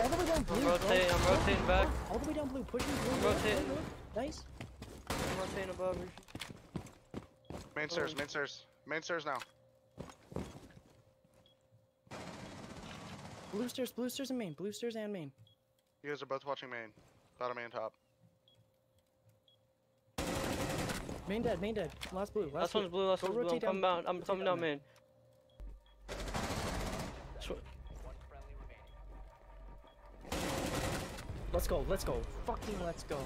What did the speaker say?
all the way down blue. I'm bro. rotating, I'm rotating back. All the way down blue. Pushing blue. I'm rotating. blue, blue. Nice. I'm rotating above you. Main stairs, main stairs. Main stairs now. Blue stairs, blue stairs and main. Blue stairs and main. You guys are both watching main. Bottom main top. Main dead, main dead. Last blue. Last Last one's blue, last Go one's blue. I'm rotate coming down- down, I'm rotate coming down down there. main. Let's go, let's go. Fucking let's go.